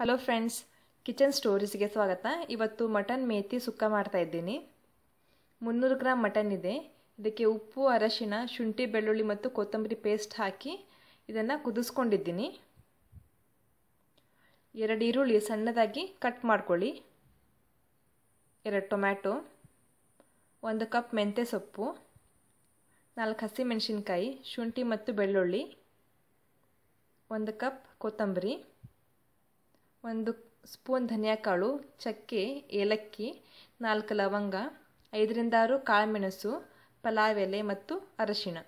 Hello friends kitchen ಸ್ಟೋರೀಸ್ಗೆ ಸ್ವಾಗತ. ಇವತ್ತು mutton ಮೇತಿ ಸುಕ್ಕ ಮಾಡ್ತಾ ಇದ್ದೀನಿ. ಮುನ್ನೂರು ಗ್ರಾಮ್ ಮಟನ್ ಇದೆ. ಇದಕ್ಕೆ ಉಪ್ಪು, ಅರಶಿನ, ಶುಂಠಿ, ಬೆಳ್ಳುಳ್ಳಿ ಮತ್ತು ಕೊತ್ತಂಬರಿ ಪೇಸ್ಟ್ ಹಾಕಿ ಇದನ್ನು ಕುದಿಸ್ಕೊಂಡಿದ್ದೀನಿ. ಎರಡು ಈರುಳ್ಳಿ ಸಣ್ಣದಾಗಿ ಕಟ್ ಮಾಡ್ಕೊಳ್ಳಿ. ಎರಡು ಟೊಮ್ಯಾಟೊ, ಒಂದು ಕಪ್ ಮೆಂತ್ಯ ಸೊಪ್ಪು, ನಾಲ್ಕು ಹಸಿಮೆಣಸಿನ್ಕಾಯಿ ಶುಂಠಿ ಮತ್ತು ಬೆಳ್ಳುಳ್ಳಿ, ಒಂದು ಕಪ್ ಕೊತ್ತಂಬರಿ. ಒಂದು ಸ್ಪೂನ್ ಧನಿಯಾಕಾಳು ಚಕ್ಕೆ, ಏಲಕ್ಕಿ, ನಾಲ್ಕು ಲವಂಗ, ಐದರಿಂದ ಆರು ಕಾಳುಮೆಣಸು, ಪಲಾವ್ ಎಲೆ ಮತ್ತು ಅರಶಿಣ.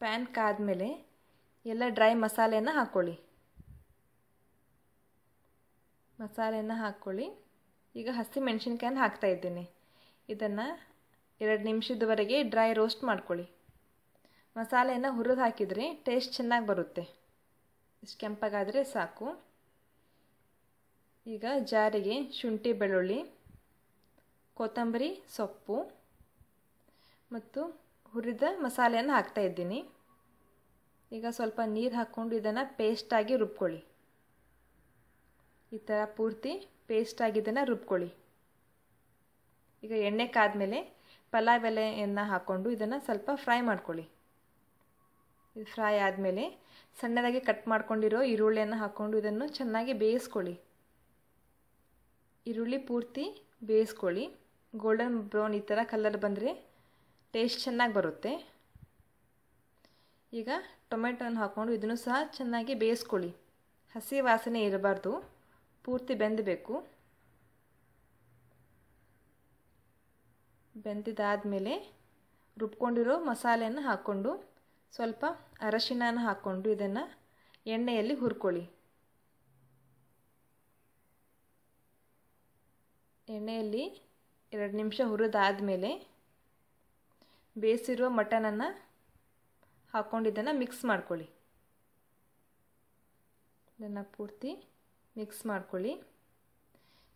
ಪ್ಯಾನ್ ಕಾದ್ಮೇಲೆ ಎಲ್ಲ ಡ್ರೈ ಮಸಾಲೆಯನ್ನು ಹಾಕ್ಕೊಳ್ಳಿ ಮಸಾಲೆಯನ್ನು ಹಾಕ್ಕೊಳ್ಳಿ ಈಗ ಹಸಿ ಮೆಣಸಿನ್ಕಾಯನ್ನು ಹಾಕ್ತಾ ಇದ್ದೀನಿ. ಇದನ್ನು ಎರಡು ನಿಮಿಷದವರೆಗೆ ಡ್ರೈ ರೋಸ್ಟ್ ಮಾಡ್ಕೊಳ್ಳಿ. ಮಸಾಲೆಯನ್ನು ಹುರಿದು ಹಾಕಿದರೆ ಟೇಸ್ಟ್ ಚೆನ್ನಾಗಿ ಬರುತ್ತೆ. ಇಷ್ಟು ಕೆಂಪಗಾದರೆ ಸಾಕು. ಈಗ ಜಾರಿಗೆ ಶುಂಠಿ, ಬೆಳ್ಳುಳ್ಳಿ, ಕೊತ್ತಂಬರಿ, ಸೊಪ್ಪು ಮತ್ತು ಹುರಿದ ಮಸಾಲೆಯನ್ನು ಹಾಕ್ತಾ ಇದ್ದೀನಿ. ಈಗ ಸ್ವಲ್ಪ ನೀರು ಹಾಕ್ಕೊಂಡು ಇದನ್ನು ಪೇಸ್ಟಾಗಿ ರುಬ್ಕೊಳ್ಳಿ. ಈ ಥರ ಪೂರ್ತಿ ಪೇಸ್ಟಾಗಿ ಇದನ್ನು ರುಬ್ಕೊಳ್ಳಿ. ಈಗ ಎಣ್ಣೆ ಕಾದ್ಮೇಲೆ ಪಲಾವ್ ಎಲೆಯನ್ನು ಹಾಕ್ಕೊಂಡು ಇದನ್ನು ಸ್ವಲ್ಪ ಫ್ರೈ ಮಾಡ್ಕೊಳ್ಳಿ. ಇದು ಫ್ರೈ ಆದಮೇಲೆ ಸಣ್ಣದಾಗಿ ಕಟ್ ಮಾಡ್ಕೊಂಡಿರೋ ಈರುಳ್ಳಿಯನ್ನು ಹಾಕ್ಕೊಂಡು ಇದನ್ನು ಚೆನ್ನಾಗಿ ಬೇಯಿಸ್ಕೊಳ್ಳಿ. ಈರುಳ್ಳಿ ಪೂರ್ತಿ ಬೇಯಿಸ್ಕೊಳ್ಳಿ. ಗೋಲ್ಡನ್ ಬ್ರೌನ್ ಈ ಥರ ಕಲರ್ ಬಂದರೆ ಟೇಸ್ಟ್ ಚೆನ್ನಾಗಿ ಬರುತ್ತೆ. ಈಗ ಟೊಮೆಟೊನ ಹಾಕ್ಕೊಂಡು ಇದನ್ನು ಸಹ ಚೆನ್ನಾಗಿ ಬೇಯಿಸ್ಕೊಳ್ಳಿ. ಹಸಿ ವಾಸನೆ ಇರಬಾರ್ದು. ಪೂರ್ತಿ ಬೆಂದಬೇಕು. ಬೆಂದಿದ್ದಾದಮೇಲೆ ರುಬ್ಕೊಂಡಿರೋ ಮಸಾಲೆಯನ್ನು ಹಾಕ್ಕೊಂಡು ಸ್ವಲ್ಪ ಅರಶಿನ ಹಾಕ್ಕೊಂಡು ಇದನ್ನು ಎಣ್ಣೆಯಲ್ಲಿ ಹುರ್ಕೊಳ್ಳಿ. ಎಣ್ಣೆಯಲ್ಲಿ ಎರಡು ನಿಮಿಷ ಹುರಿದಾದಮೇಲೆ ಬೇಯಿಸಿರುವ ಮಟನನ್ನು ಹಾಕ್ಕೊಂಡು ಇದನ್ನು ಮಿಕ್ಸ್ ಮಾಡ್ಕೊಳ್ಳಿ. ಇದನ್ನು ಪೂರ್ತಿ ಮಿಕ್ಸ್ ಮಾಡ್ಕೊಳ್ಳಿ.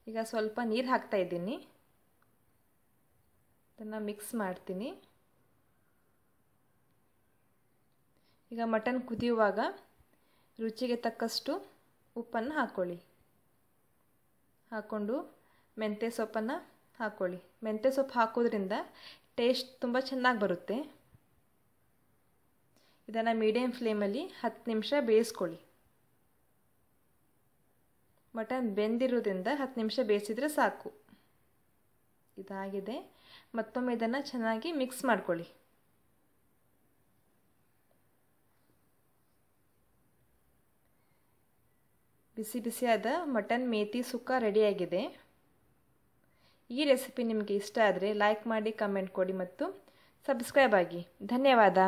ಈಗ ಸ್ವಲ್ಪ ನೀರು ಹಾಕ್ತಾಯಿದ್ದೀನಿ ಇದನ್ನು ಮಿಕ್ಸ್ ಮಾಡ್ತೀನಿ. ಈಗ ಮಟನ್ ಕುದಿಯುವಾಗ ರುಚಿಗೆ ತಕ್ಕಷ್ಟು ಉಪ್ಪನ್ನು ಹಾಕ್ಕೊಳ್ಳಿ ಹಾಕ್ಕೊಂಡು ಮೆಂತ್ಯ ಸೊಪ್ಪನ್ನು ಹಾಕ್ಕೊಳ್ಳಿ ಮೆಂತ್ಯ ಸೊಪ್ಪು ಹಾಕೋದ್ರಿಂದ ಟೇಸ್ಟ್ ತುಂಬ ಚೆನ್ನಾಗಿ ಬರುತ್ತೆ. ಇದನ್ನು ಮೀಡಿಯಮ್ ಫ್ಲೇಮಲ್ಲಿ ಹತ್ತು ನಿಮಿಷ ಬೇಯಿಸ್ಕೊಳ್ಳಿ. ಮಟನ್ ಬೆಂದಿರೋದ್ರಿಂದ ಹತ್ತು ನಿಮಿಷ ಬೇಯಿಸಿದರೆ ಸಾಕು. ಇದಾಗಿದೆ. ಮತ್ತೊಮ್ಮೆ ಇದನ್ನು ಚೆನ್ನಾಗಿ ಮಿಕ್ಸ್ ಮಾಡ್ಕೊಳ್ಳಿ. ಬಿಸಿ ಬಿಸಿಯಾದ ಮಟನ್ ಮೇತಿ ಸುಕ್ಕ ರೆಡಿಯಾಗಿದೆ. ಈ ರೆಸಿಪಿ ನಿಮಗೆ ಇಷ್ಟ ಆದರೆ ಲೈಕ್ ಮಾಡಿ ಕಮೆಂಟ್ ಕೊಡಿ ಮತ್ತು ಸಬ್ಸ್ಕ್ರೈಬ್ ಆಗಿ. ಧನ್ಯವಾದ.